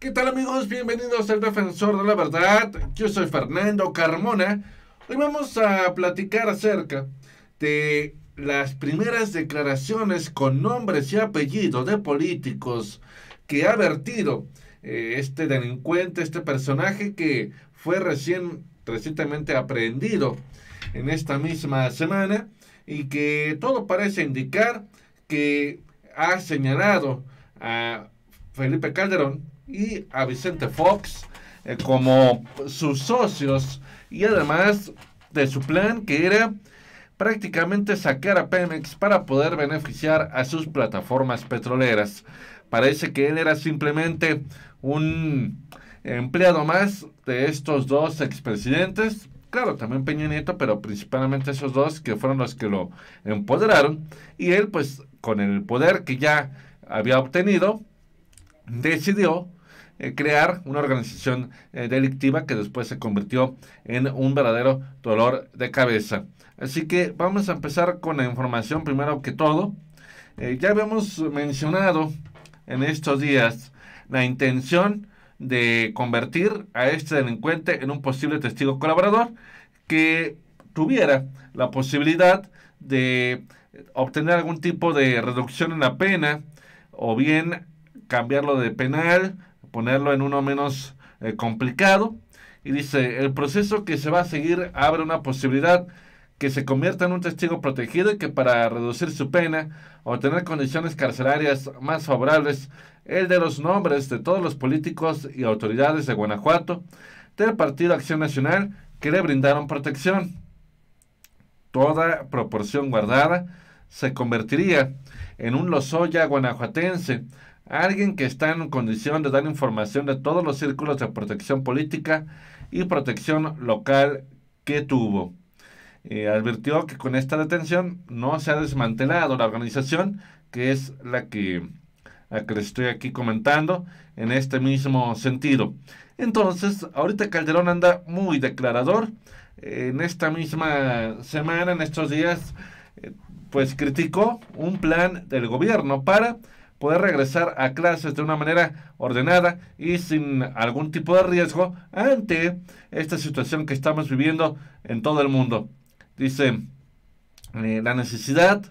¿Qué tal amigos? Bienvenidos al Defensor de la Verdad. Yo soy Fernando Carmona. Hoy vamos a platicar acerca de las primeras declaraciones con nombres y apellidos de políticos que ha vertido eh, este delincuente, este personaje que fue recién, recientemente aprehendido en esta misma semana y que todo parece indicar que ha señalado a Felipe Calderón y a Vicente Fox eh, como sus socios y además de su plan que era prácticamente sacar a Pemex para poder beneficiar a sus plataformas petroleras. Parece que él era simplemente un empleado más de estos dos expresidentes. Claro, también Peña Nieto, pero principalmente esos dos que fueron los que lo empoderaron. Y él, pues, con el poder que ya había obtenido, decidió eh, crear una organización eh, delictiva que después se convirtió en un verdadero dolor de cabeza. Así que vamos a empezar con la información primero que todo. Eh, ya habíamos mencionado en estos días la intención de convertir a este delincuente en un posible testigo colaborador que tuviera la posibilidad de obtener algún tipo de reducción en la pena o bien cambiarlo de penal ponerlo en uno menos eh, complicado. Y dice, el proceso que se va a seguir abre una posibilidad que se convierta en un testigo protegido y que para reducir su pena o tener condiciones carcelarias más favorables, el de los nombres de todos los políticos y autoridades de Guanajuato del Partido Acción Nacional que le brindaron protección. Toda proporción guardada se convertiría en un Lozoya guanajuatense alguien que está en condición de dar información de todos los círculos de protección política y protección local que tuvo. Eh, advirtió que con esta detención no se ha desmantelado la organización, que es la que, la que les estoy aquí comentando en este mismo sentido. Entonces, ahorita Calderón anda muy declarador. en esta misma semana, en estos días, eh, pues criticó un plan del gobierno para poder regresar a clases de una manera ordenada y sin algún tipo de riesgo ante esta situación que estamos viviendo en todo el mundo. Dice, eh, la necesidad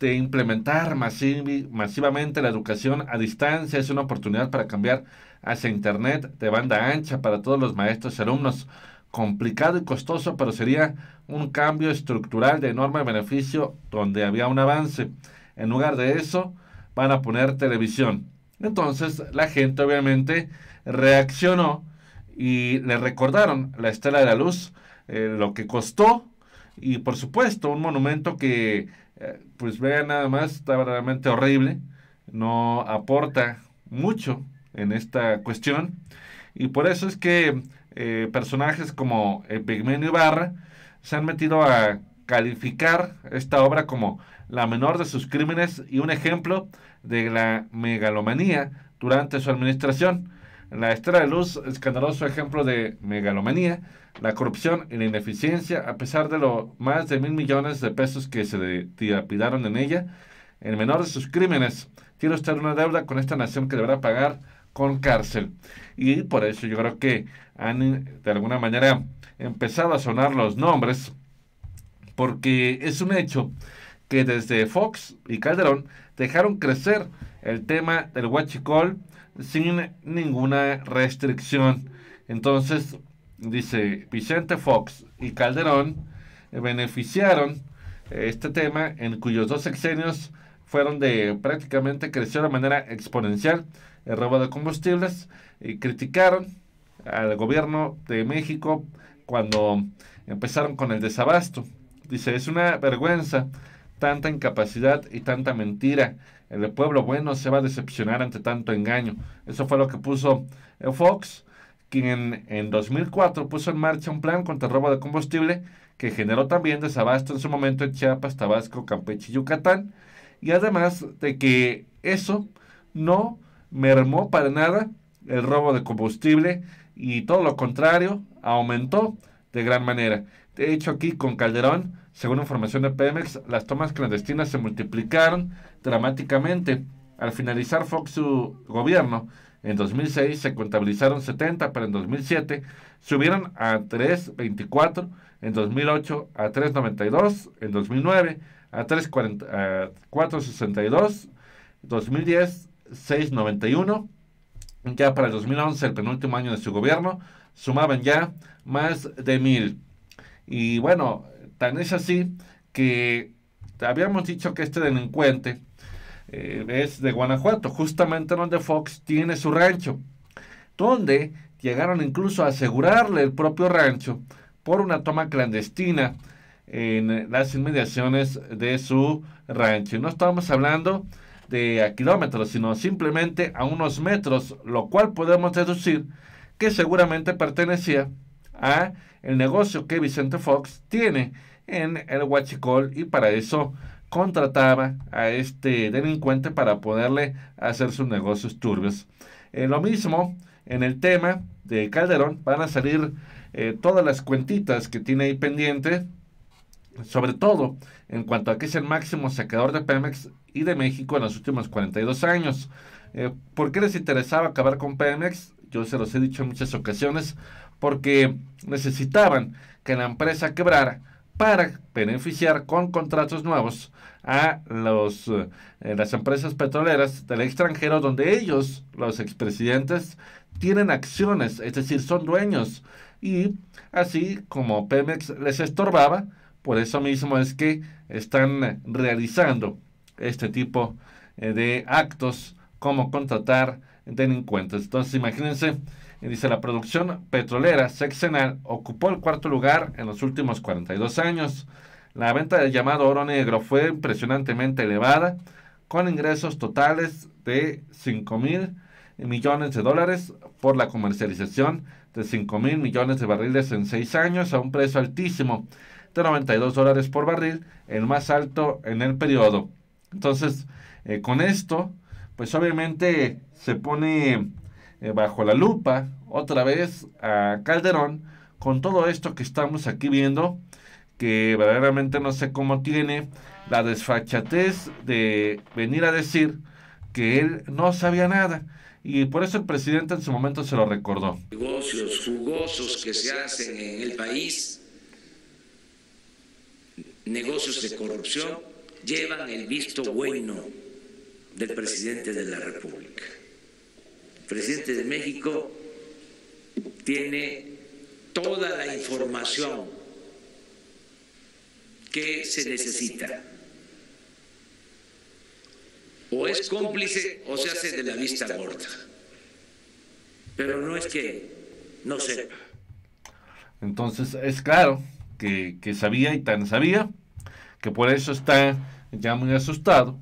de implementar masivamente la educación a distancia es una oportunidad para cambiar hacia Internet de banda ancha para todos los maestros y alumnos. Complicado y costoso, pero sería un cambio estructural de enorme beneficio donde había un avance. En lugar de eso, van a poner televisión. Entonces la gente obviamente reaccionó y le recordaron la Estela de la Luz, eh, lo que costó y por supuesto un monumento que eh, pues vean nada más está verdaderamente horrible, no aporta mucho en esta cuestión y por eso es que eh, personajes como Epigmenio Ibarra se han metido a calificar esta obra como la menor de sus crímenes y un ejemplo de la megalomanía durante su administración. La Estrella de Luz, escandaloso ejemplo de megalomanía, la corrupción y la ineficiencia, a pesar de los más de mil millones de pesos que se dilapidaron en ella, el menor de sus crímenes tiene usted una deuda con esta nación que deberá pagar con cárcel. Y por eso yo creo que han de alguna manera empezado a sonar los nombres, porque es un hecho que desde Fox y Calderón dejaron crecer el tema del huachicol sin ninguna restricción. Entonces, dice Vicente Fox y Calderón beneficiaron este tema en cuyos dos sexenios fueron de prácticamente creció de manera exponencial el robo de combustibles y criticaron al gobierno de México cuando empezaron con el desabasto. Dice, es una vergüenza tanta incapacidad y tanta mentira. El pueblo bueno se va a decepcionar ante tanto engaño. Eso fue lo que puso eh, Fox, quien en 2004 puso en marcha un plan contra el robo de combustible que generó también desabasto en su momento en Chiapas, Tabasco, Campeche y Yucatán. Y además de que eso no mermó para nada el robo de combustible y todo lo contrario, aumentó de gran manera. De hecho, aquí con Calderón según información de Pemex, las tomas clandestinas se multiplicaron dramáticamente. Al finalizar Fox su gobierno, En 2006 se contabilizaron 70, pero en 2007 subieron a 324, en 2008 a 392, en 2009 a 462, 2010 691, ya para el 2011, el penúltimo año de su gobierno, sumaban ya más de mil. Y bueno, tan es así que habíamos dicho que este delincuente eh, es de Guanajuato, justamente donde Fox tiene su rancho, donde llegaron incluso a asegurarle el propio rancho por una toma clandestina en las inmediaciones de su rancho. Y no estamos hablando de a kilómetros, sino simplemente a unos metros, lo cual podemos deducir que seguramente pertenecía a el negocio que Vicente Fox tiene en el Huachicol y para eso contrataba a este delincuente para poderle hacer sus negocios turbios. Eh, lo mismo en el tema de Calderón, van a salir eh, todas las cuentitas que tiene ahí pendiente, sobre todo en cuanto a que es el máximo sacador de Pemex y de México en los últimos 42 años. Eh, ¿Por qué les interesaba acabar con Pemex? Yo se los he dicho en muchas ocasiones, porque necesitaban que la empresa quebrara para beneficiar con contratos nuevos a los, eh, las empresas petroleras del extranjero donde ellos, los expresidentes, tienen acciones, es decir, son dueños. Y así como Pemex les estorbaba, por eso mismo es que están realizando este tipo eh, de actos como contratar delincuentes. Entonces, imagínense, dice la producción petrolera sexenal ocupó el cuarto lugar en los últimos 42 años. La venta del llamado oro negro fue impresionantemente elevada, con ingresos totales de 5 mil millones de dólares por la comercialización de 5 mil millones de barriles en 6 años a un precio altísimo de 92 dólares por barril, el más alto en el periodo. Entonces, eh, con esto, pues obviamente se pone eh, bajo la lupa otra vez a Calderón con todo esto que estamos aquí viendo, que verdaderamente no sé cómo tiene la desfachatez de venir a decir que él no sabía nada. Y por eso el presidente en su momento se lo recordó. Negocios jugosos que se hacen en el país, negocios de corrupción, llevan el visto bueno del presidente de la República. Presidente de México tiene toda la información que se necesita. O es cómplice o se hace de la vista gorda. Pero no es que no sepa. Entonces es claro que, que sabía y tan sabía que por eso está ya muy asustado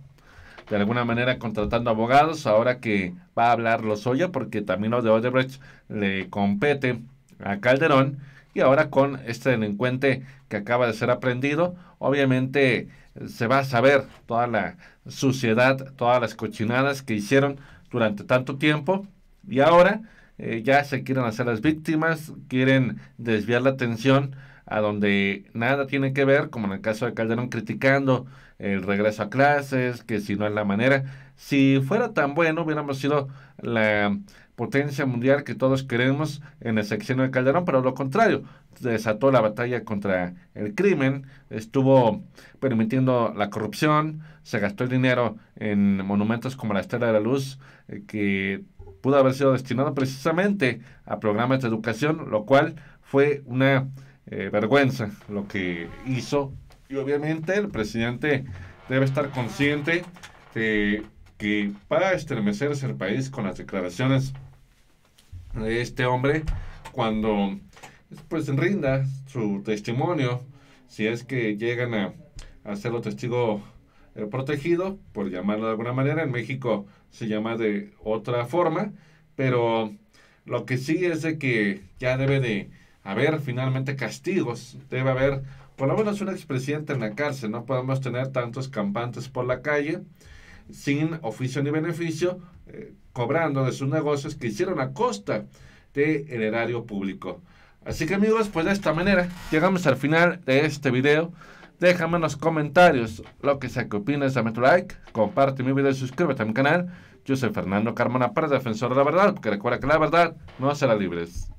de alguna manera contratando abogados, ahora que va a hablar Lozoya, porque también lo de Odebrecht le compete a Calderón, y ahora con este delincuente que acaba de ser aprendido, obviamente se va a saber toda la suciedad, todas las cochinadas que hicieron durante tanto tiempo, y ahora eh, ya se quieren hacer las víctimas, quieren desviar la atención a donde nada tiene que ver, como en el caso de Calderón criticando el regreso a clases, que si no es la manera. Si fuera tan bueno, hubiéramos sido la potencia mundial que todos queremos en el sexenio de Calderón, pero lo contrario, desató la batalla contra el crimen, estuvo permitiendo la corrupción, se gastó el dinero en monumentos como la Estela de la Luz, eh, que pudo haber sido destinado precisamente a programas de educación, lo cual fue una eh, vergüenza lo que hizo. Y obviamente el presidente debe estar consciente de que va a estremecerse el país con las declaraciones de este hombre cuando pues rinda su testimonio, si es que llegan a, hacerlo testigo eh, protegido, por llamarlo de alguna manera, en México se llama de otra forma, pero lo que sí es de que ya debe de haber finalmente castigos, debe haber por lo menos un expresidente en la cárcel. No podemos tener tantos campantes por la calle sin oficio ni beneficio, eh, cobrando de sus negocios que hicieron a costa del erario público. Así que amigos, pues de esta manera llegamos al final de este video. Déjame en los comentarios lo que sea que opinas, dame tu like, comparte mi video y suscríbete a mi canal. Yo soy Fernando Carmona para Defensor de la Verdad, porque recuerda que la verdad no será libres.